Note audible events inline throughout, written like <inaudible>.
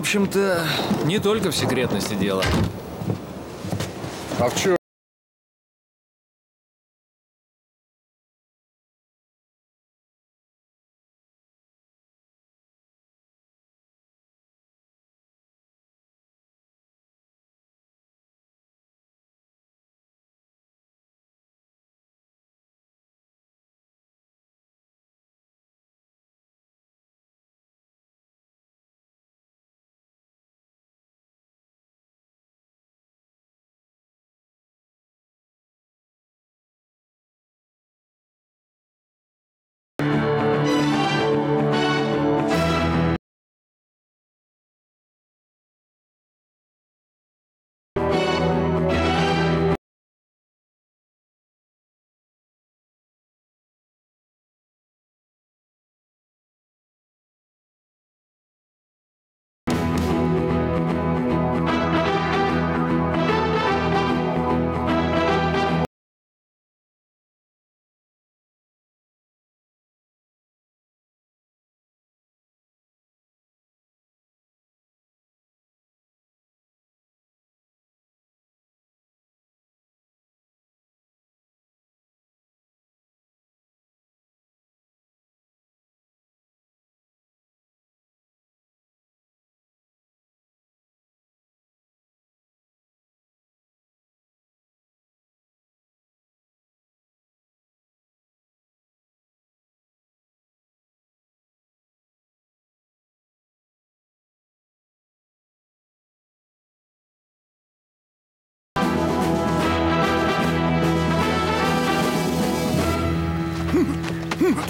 общем-то, не только в секретности дело. А в чем?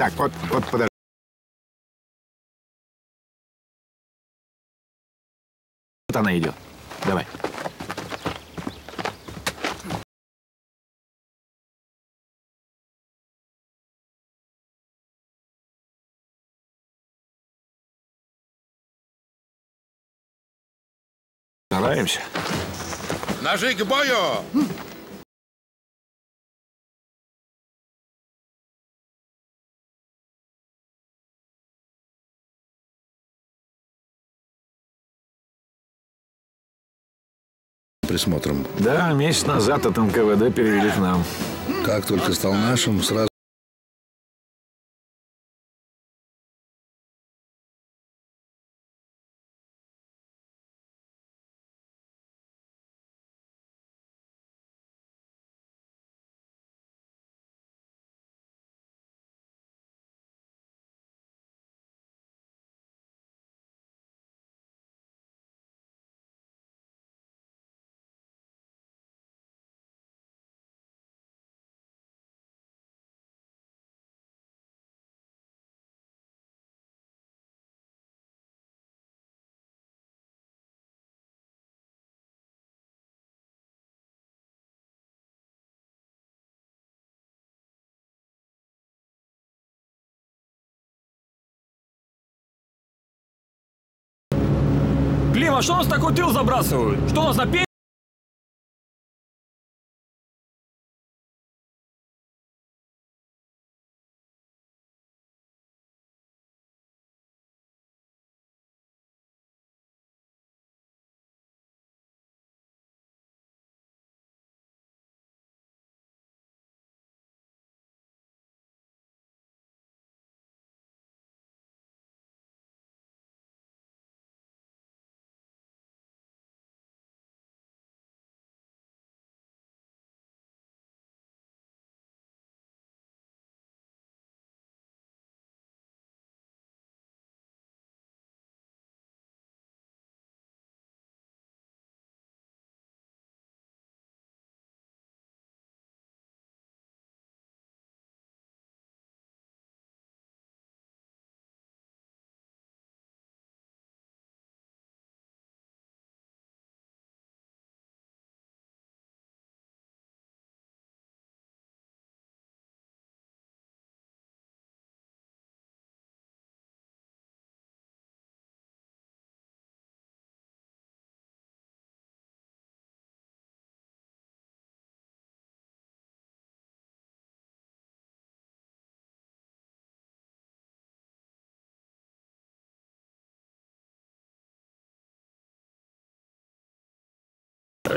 Так, вот, вот подожди. Вот она идет. Давай. Стараемся. Ножи к бою! Присмотром. Да, месяц назад от НКВД перевели к нам. Как только стал нашим, сразу что нас в такой тыл забрасывают? Что у нас на пенсии?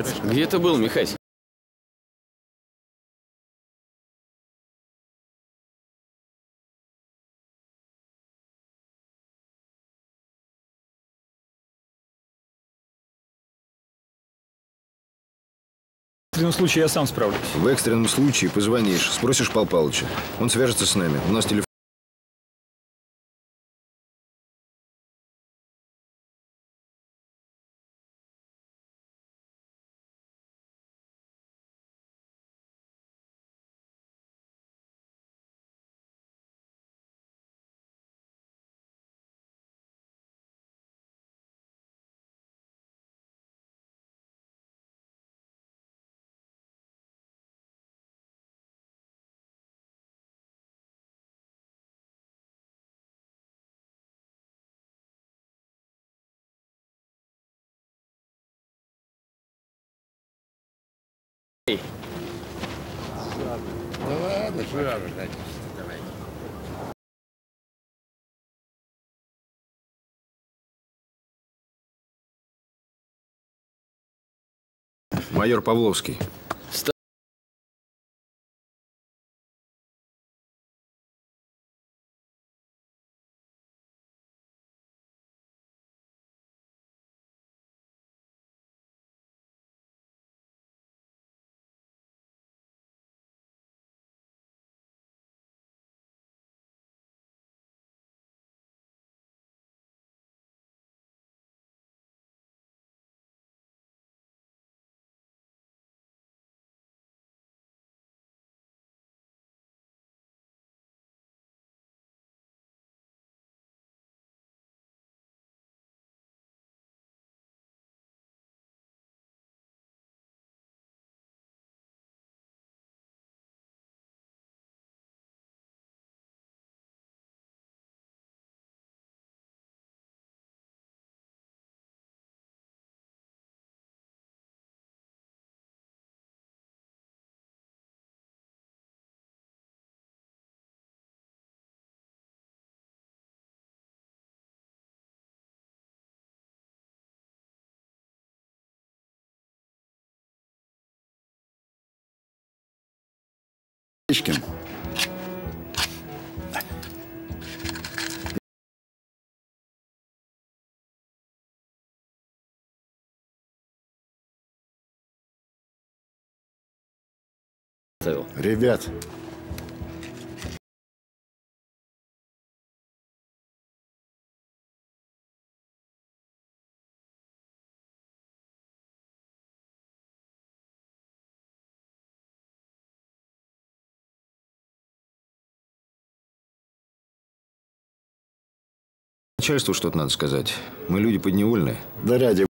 Называется. Где ты был, Михась? В этом случае я сам справлюсь. В экстренном случае позвонишь, спросишь Пал Палыча. Он свяжется с нами. У нас телефон. Майор Павловский. Ичкин. Ребят, начальству что-то надо сказать. Мы люди подневольные. Да ради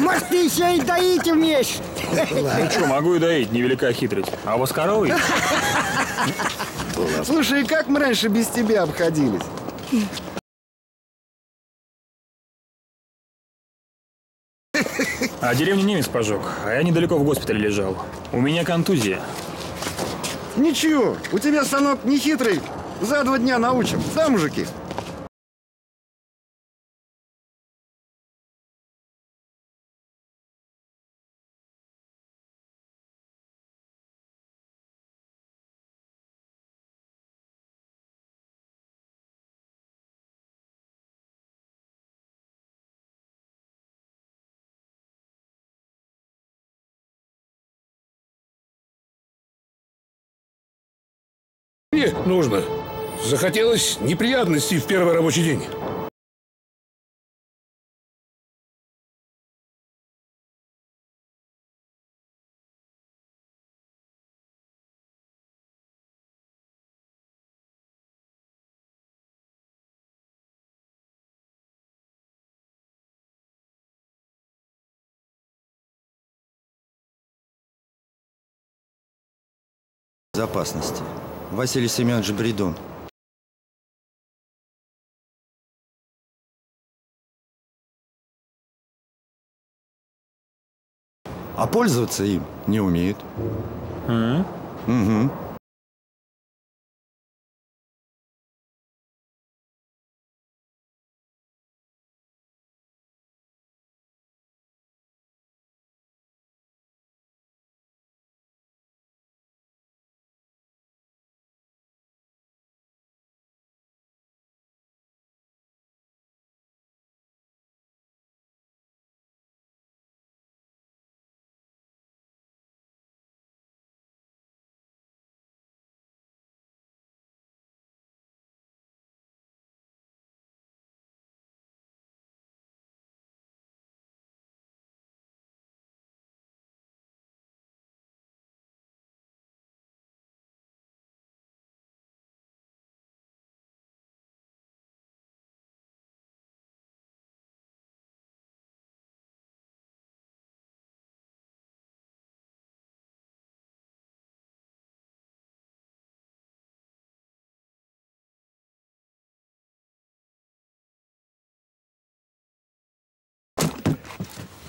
Может, ты еще и доить умеешь? Ну что, могу и доить, невелика хитрость. А вот коровой? Слушай, как мы раньше без тебя обходились? А деревню немец пожег, а я недалеко в госпитале лежал. У меня контузия. Ничего, у тебя станок не хитрый. За два дня научим. Да, мужики? Нужно. Захотелось неприятностей в первый рабочий день. безопасности. Василий Семенович Бредун. А пользоваться им не умеют. Угу.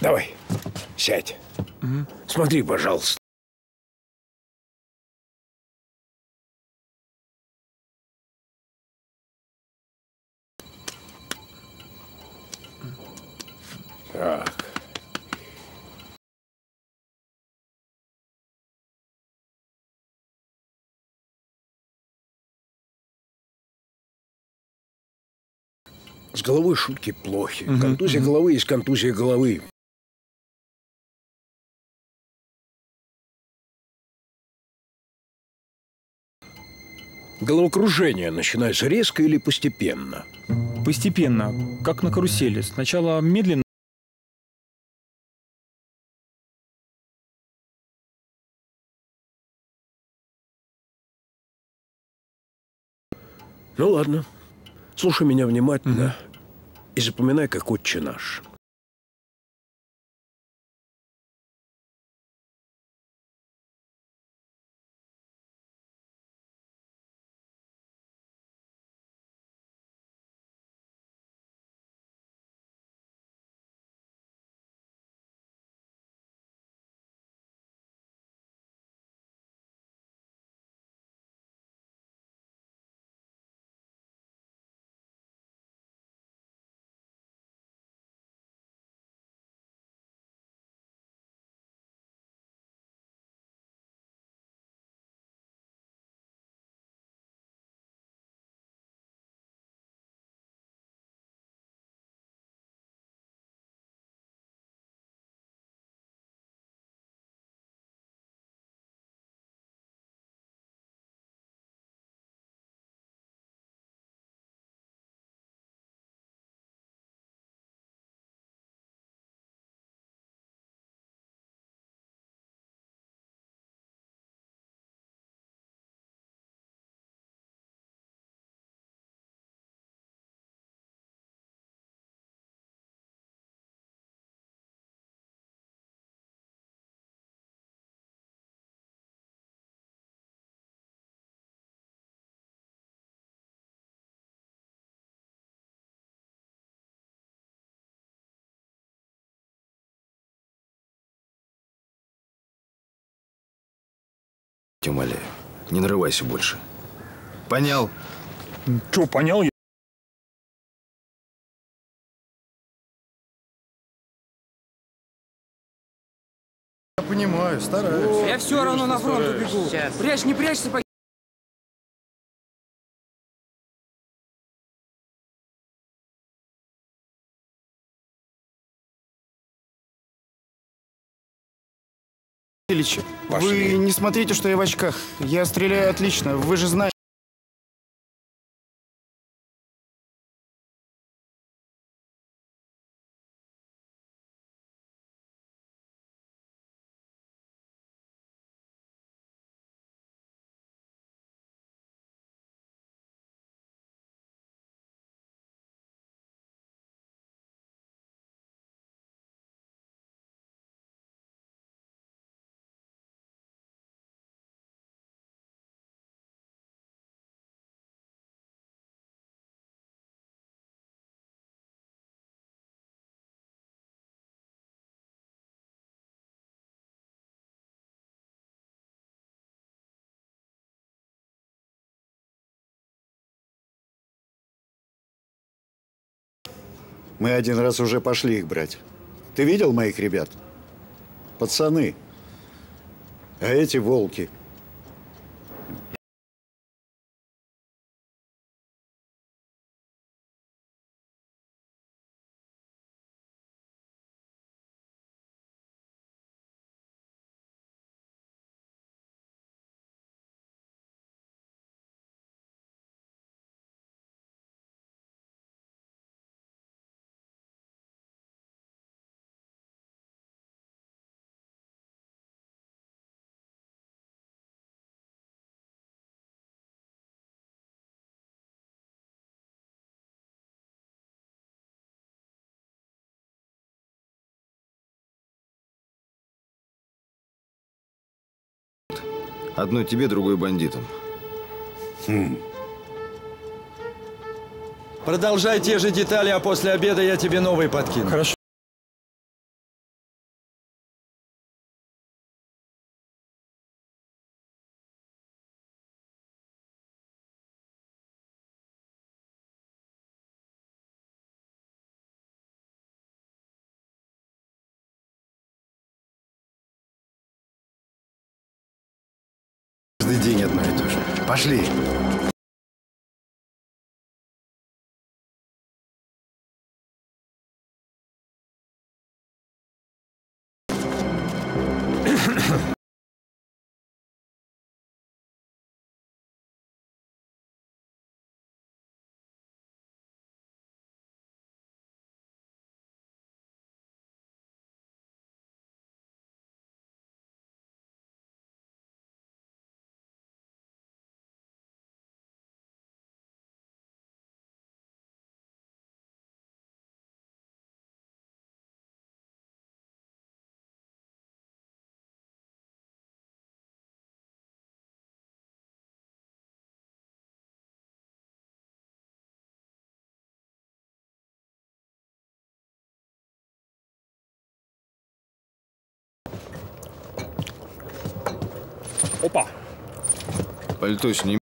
Давай, сядь. Смотри, пожалуйста. Так. С головой шутки плохи. Контузия головы есть контузия головы. Головокружение начинается резко или постепенно? Постепенно, как на карусели. Сначала медленно, Ну ладно. Слушай меня внимательно и запоминай, как отче наш. Умоляю, не нарывайся больше. Понял? что, понял я? Я понимаю, стараюсь. Я все равно на фронт убегу. Прячь, не прячься, Ильич, Пошли. вы не смотрите, что я в очках. Я стреляю отлично, вы же знаете. Мы один раз уже пошли их брать. Ты видел моих ребят? Пацаны. А эти волки. Одной тебе, другой бандитам. Продолжай те же детали, а после обеда я тебе новый подкину. Хорошо. Пошли. Опа. Пальто сними.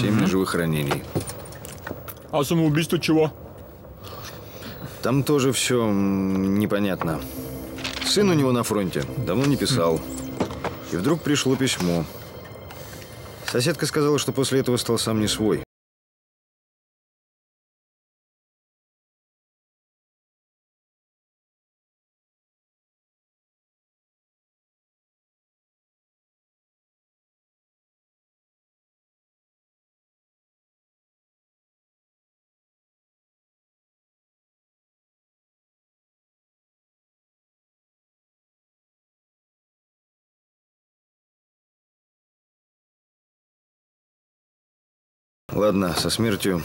Семь ножевых ранений. А самоубийство чего? Там тоже все непонятно. Сын у него на фронте. Давно не писал. И вдруг пришло письмо. Соседка сказала, что после этого стал сам не свой. Ладно, со смертью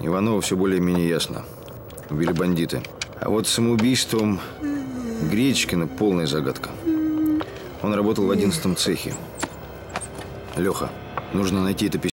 Иванова все более-менее ясно. Убили бандиты. А вот с самоубийством Гречкина полная загадка. Он работал в одиннадцатом цехе. Леха, нужно найти это письмо.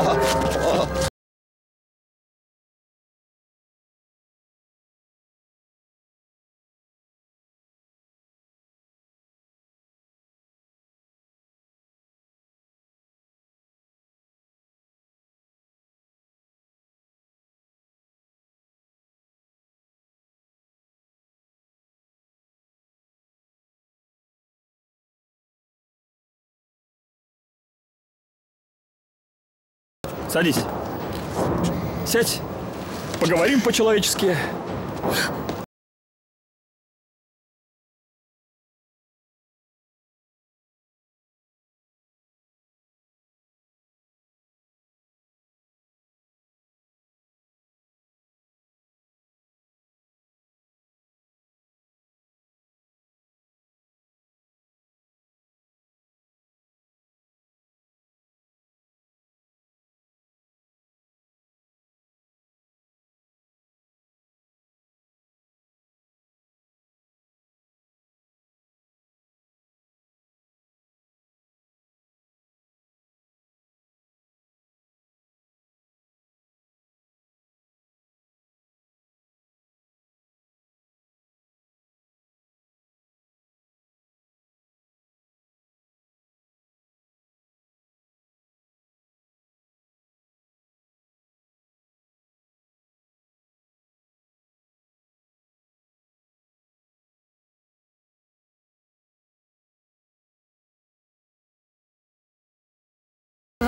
啊 <laughs> 啊 Садись. Сядь. Поговорим по-человечески.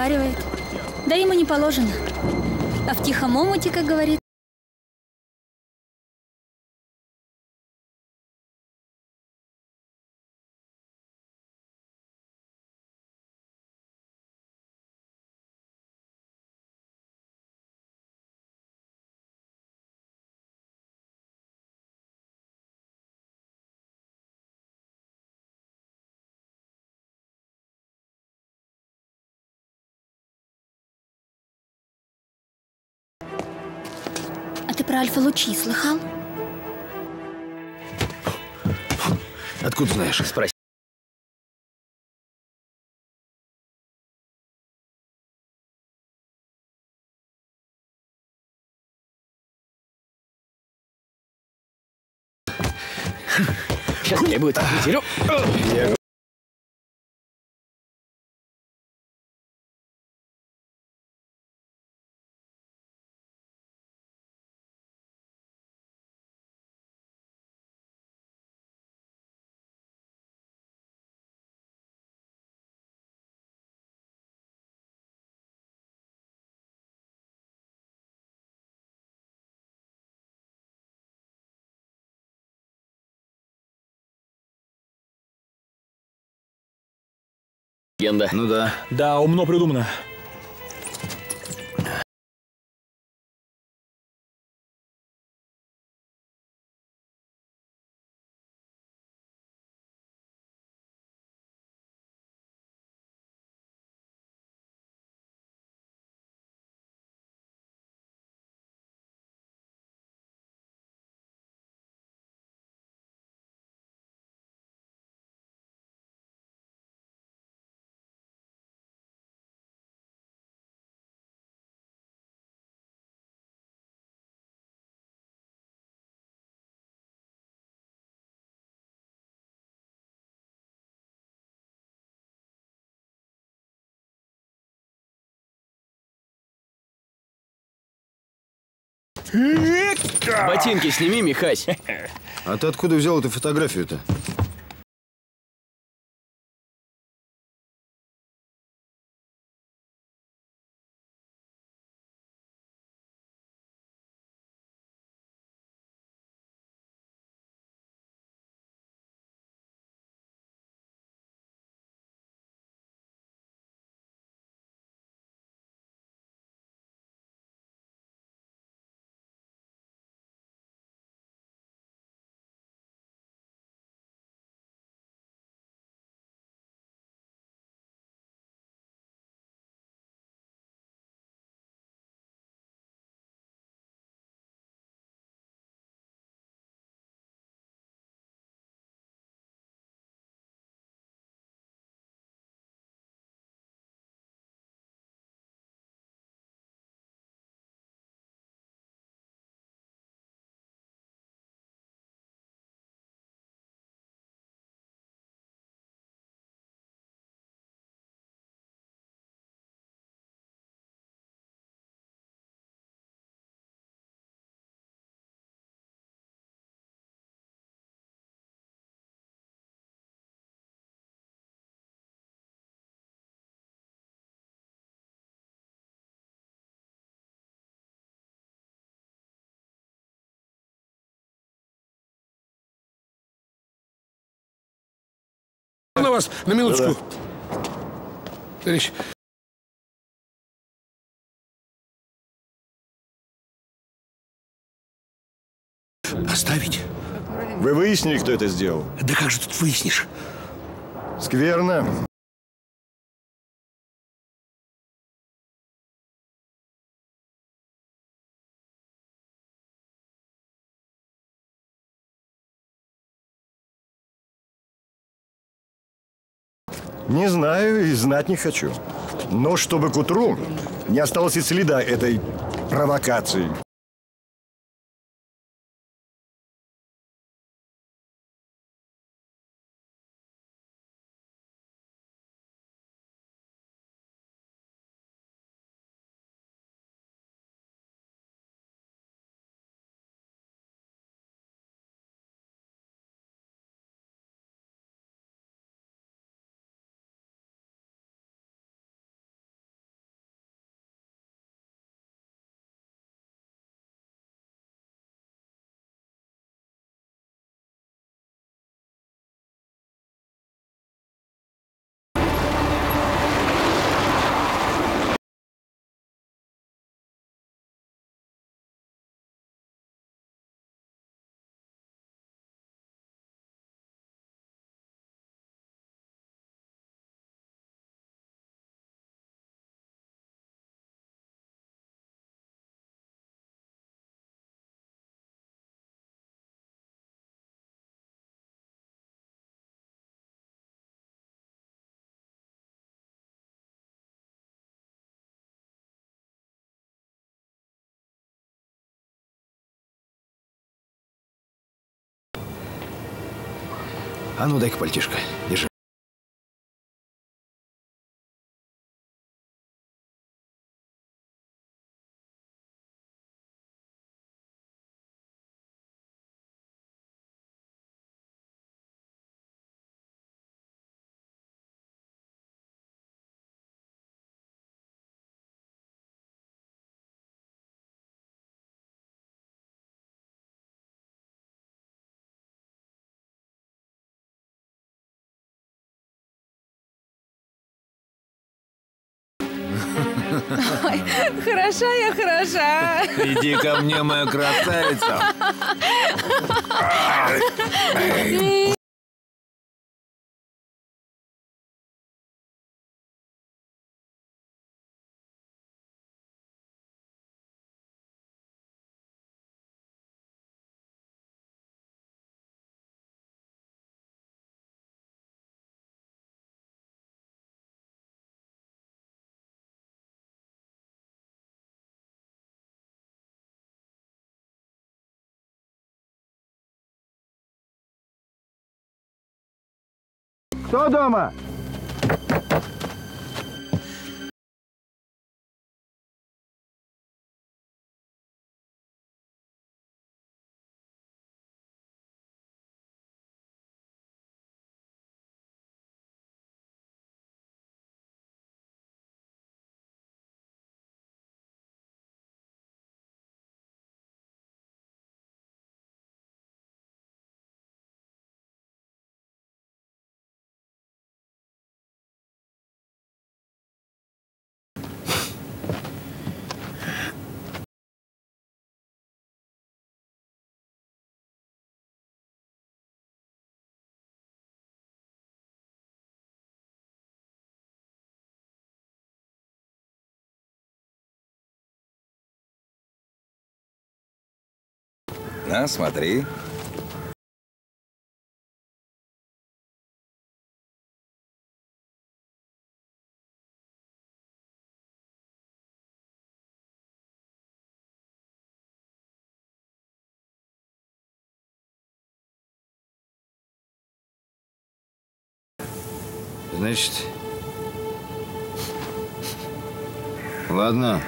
Разговаривает. Да ему не положено. А в тихом омуте, как говорит. Про альфа-лучи слыхал? Откуда знаешь? Спроси. Сейчас мне будет Легенда. Ну да. Да, умно придумано. Ботинки сними, Михась. А ты откуда взял эту фотографию-то? На вас на минуточку. Товарищ, Оставить? Вы выяснили, кто это сделал? Да как же тут выяснишь? Скверно. Не знаю и знать не хочу. Но чтобы к утру не осталось и следа этой провокации. А ну, дай-ка пальтишко. Держи. Ой, хороша я, хороша. Иди ко мне, моя красавица. Кто На, смотри. Значит... Ладно.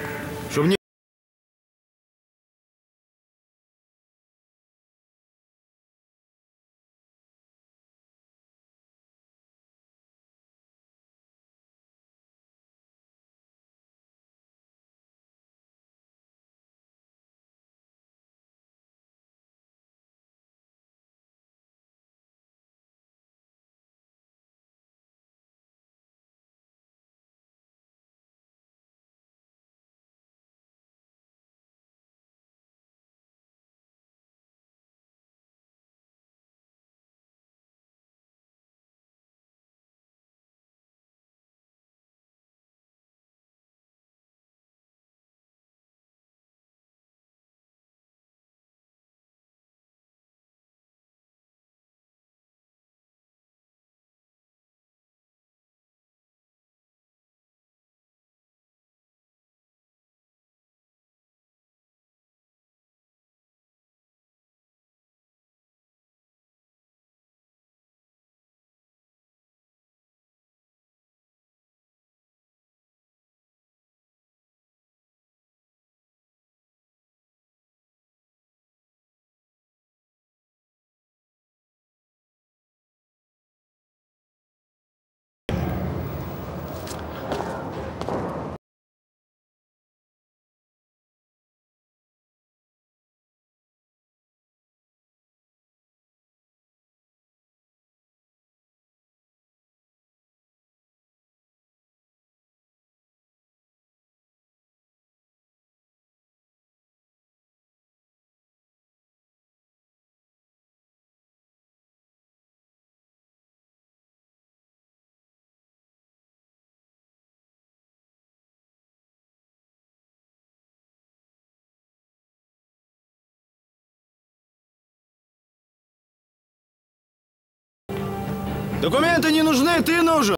Документы не нужны, ты нужен!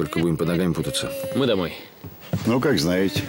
Только будем под ногами путаться. Мы домой. Ну, как знаете.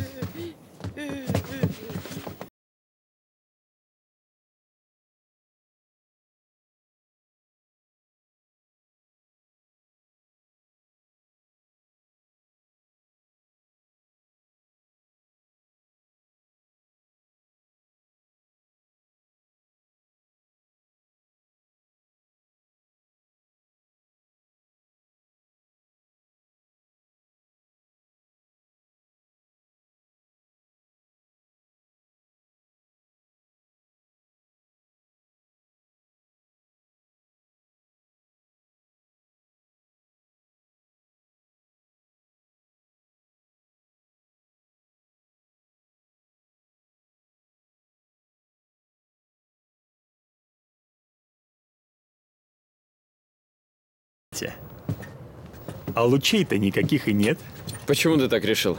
А лучей-то никаких и нет. Почему ты так решил?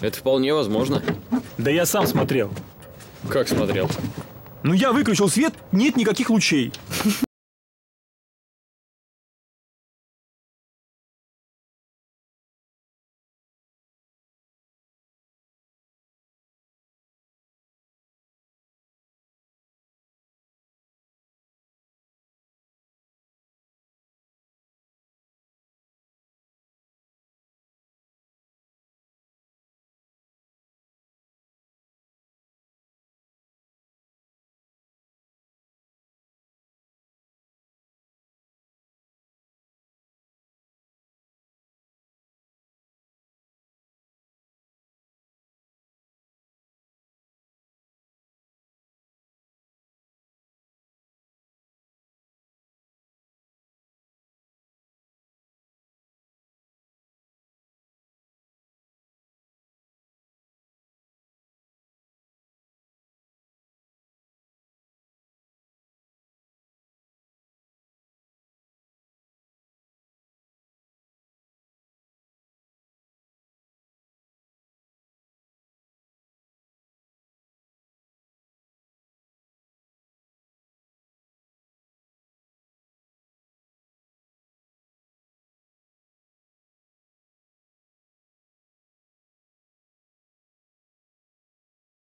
Это вполне возможно. Да я сам смотрел. Как смотрел? Ну я выключил свет, нет никаких лучей.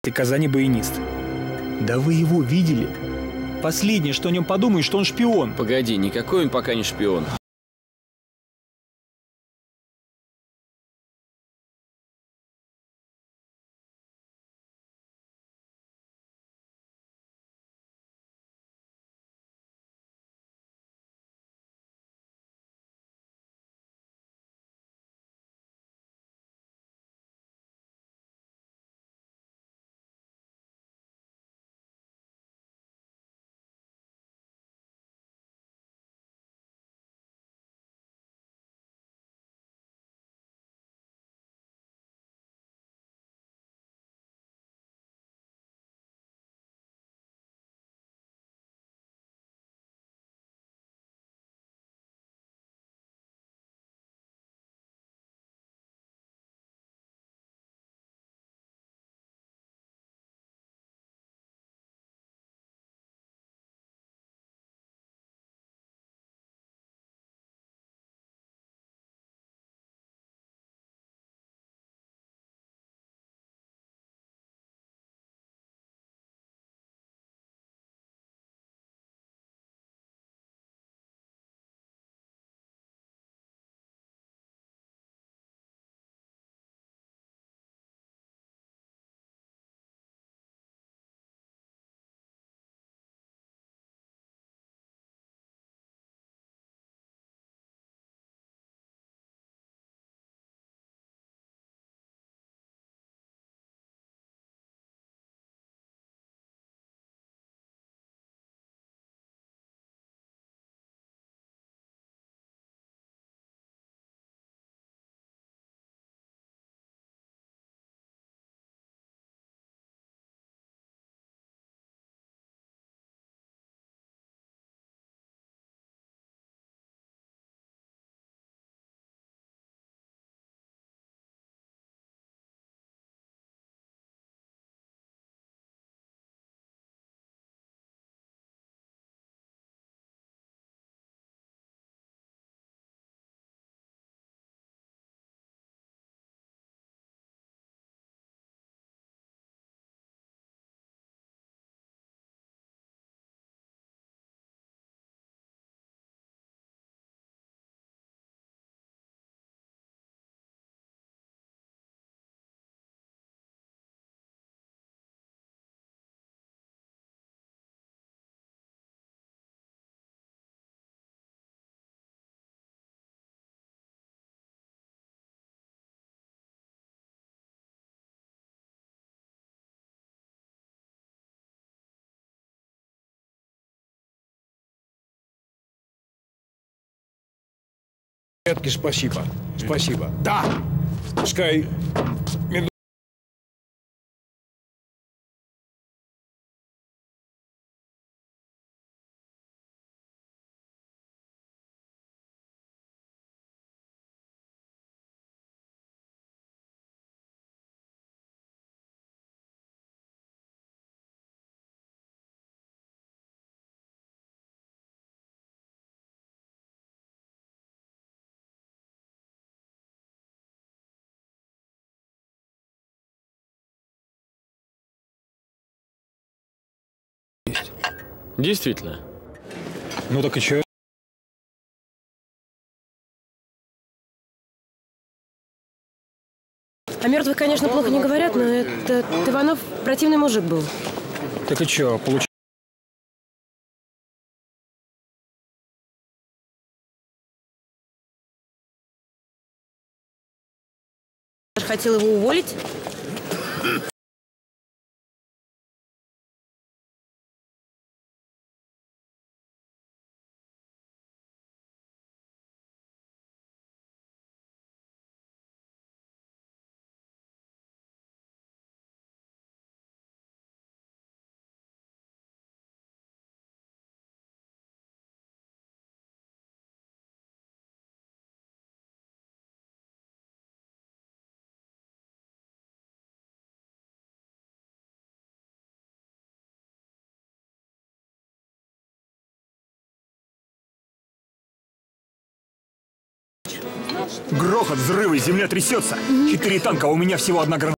Ты Казани баянист. Да вы его видели? Последнее, что о нем подумаешь, что он шпион. Погоди, никакой он пока не шпион. Порядке, спасибо. Спасибо. Да. Пускай Действительно. Ну так и чё? О мертвых, конечно, плохо не говорят, но этот Иванов противный мужик был. Так и чё, получ... Хотел его уволить? Грохот, взрывы, земля трясется. Четыре танка, а у меня всего одна граната.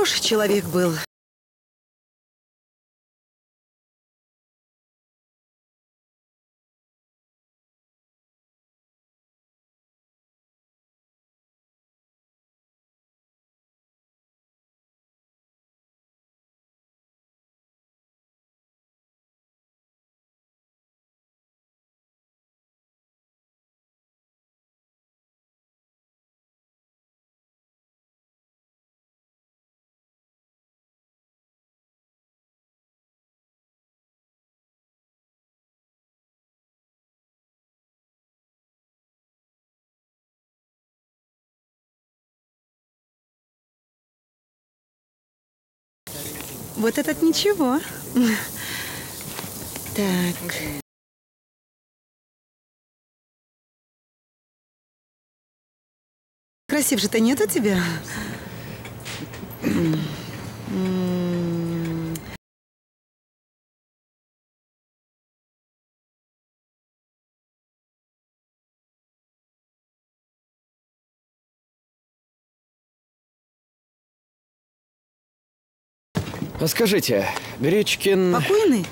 Хороший человек был. Вот этот ничего. Так. Красив же ты нет у тебя? Скажите, Гречкин... Покойный?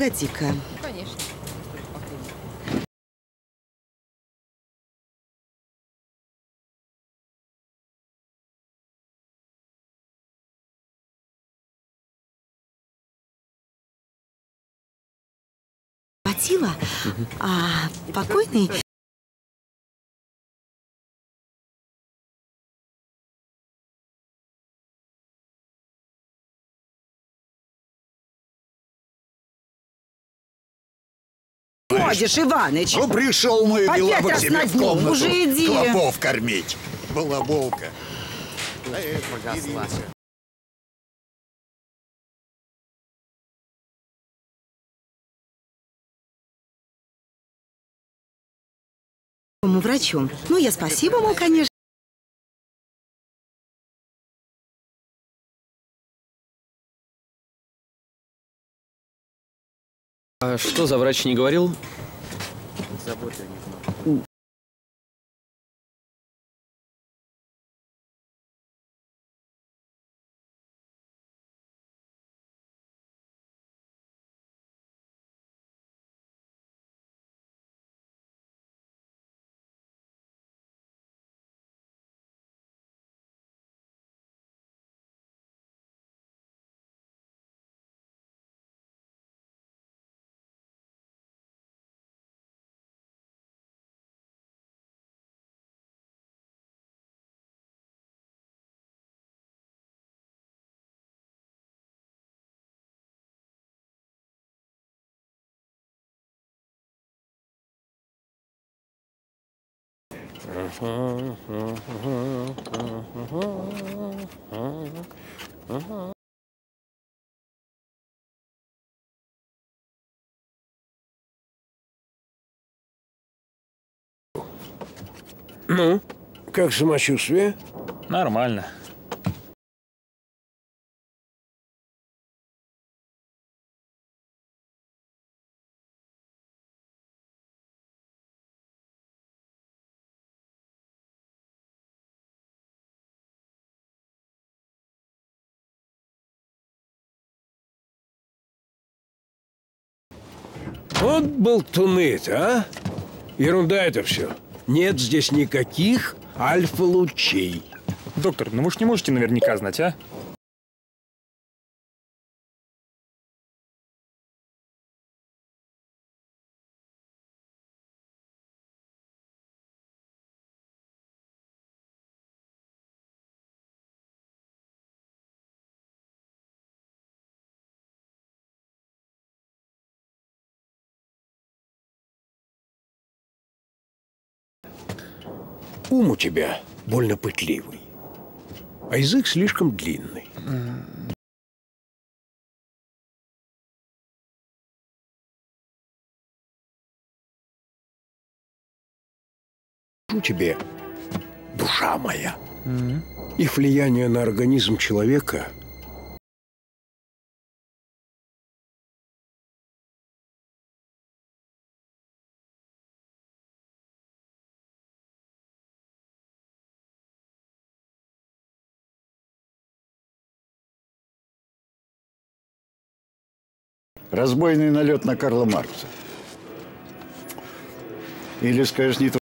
Погоди-ка. Конечно. Батила, а покойный Ходишь, Иваныч. Ну, пришел мой Опять белавок раз себе на в дню, комнату уже иди. клопов кормить. Балаболка. врачу. Ну, я спасибо, мол, конечно. А что за врач не говорил? Ну, как самочувствие? Нормально. Вот болтуны-то, а? Ерунда это все. Нет здесь никаких альфа-лучей. Доктор, ну вы ж не можете наверняка знать, а? Ум у тебя больно пытливый, а язык слишком длинный. Скажу тебе, душа моя, их влияние на организм человека Разбойный налет на Карла Маркса. Или скажешь не то.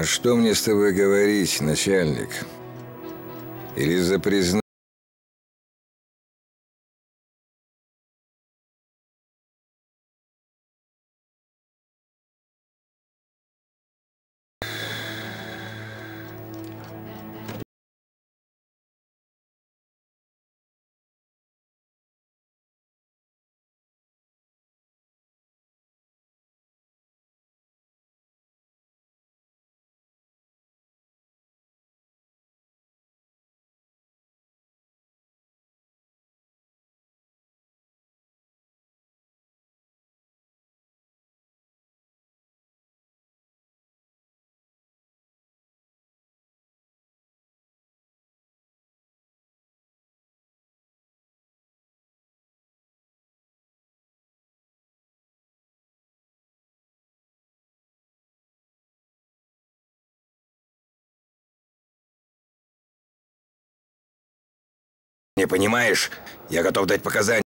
А что мне с тобой говорить, начальник? Или за признание? Не понимаешь? Я готов дать показания.